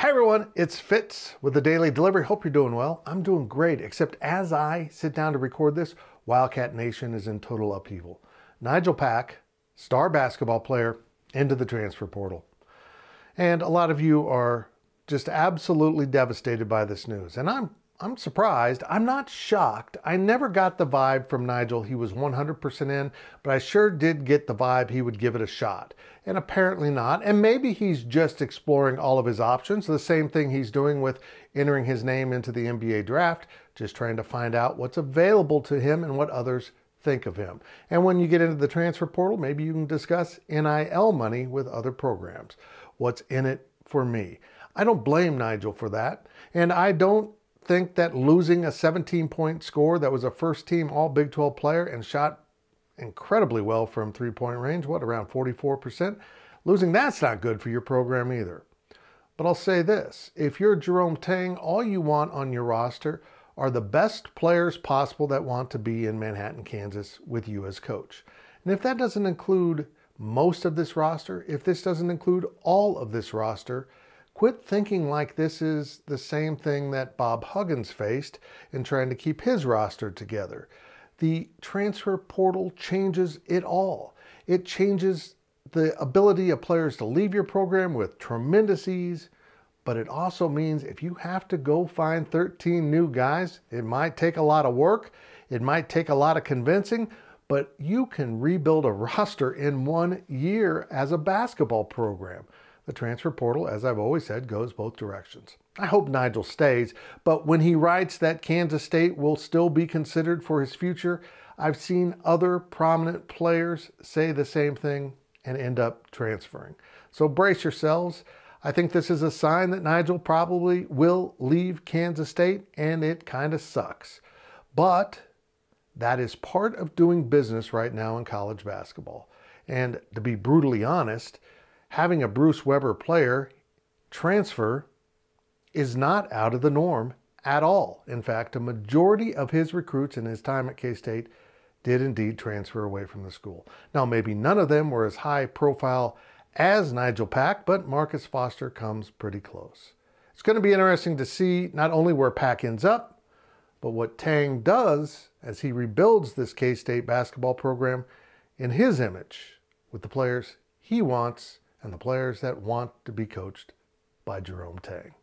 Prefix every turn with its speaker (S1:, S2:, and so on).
S1: Hi everyone, it's Fitz with the Daily Delivery. Hope you're doing well. I'm doing great, except as I sit down to record this, Wildcat Nation is in total upheaval. Nijel Pack, star basketball player, into the transfer portal. And a lot of you are just absolutely devastated by this news. And I'm I'm surprised. I'm not shocked. I never got the vibe from Nijel he was 100% in, but I sure did get the vibe he would give it a shot. And apparently not. And maybe he's just exploring all of his options, the same thing he's doing with entering his name into the NBA draft, just trying to find out what's available to him and what others think of him. And when you get into the transfer portal, maybe you can discuss NIL money with other programs. What's in it for me? I don't blame Nijel for that. And I don't think that losing a 17 point score that was a first team all Big 12 player and shot incredibly well from three point range, what, around 44%? Losing that's not good for your program either. But I'll say this if you're Jerome Tang, all you want on your roster are the best players possible that want to be in Manhattan, Kansas with you as coach. And if that doesn't include most of this roster, if this doesn't include all of this roster, Quit thinking like this is the same thing that Bob Huggins faced in trying to keep his roster together. The transfer portal changes it all. It changes the ability of players to leave your program with tremendous ease, but it also means if you have to go find 13 new guys, it might take a lot of work, it might take a lot of convincing, but you can rebuild a roster in one year as a basketball program. The transfer portal, as I've always said, goes both directions. I hope Nijel stays, but when he writes that Kansas State will still be considered for his future, I've seen other prominent players say the same thing and end up transferring. So brace yourselves. I think this is a sign that Nijel probably will leave Kansas State, and it kind of sucks. But that is part of doing business right now in college basketball. And to be brutally honest, having a Bruce Weber player transfer is not out of the norm at all. In fact, a majority of his recruits in his time at K State did indeed transfer away from the school. Now, maybe none of them were as high profile as Nijel Pack, but Marcus Foster comes pretty close. It's going to be interesting to see not only where Pack ends up, but what Tang does as he rebuilds this K State basketball program in his image with the players he wants and the players that want to be coached by Jerome Tang.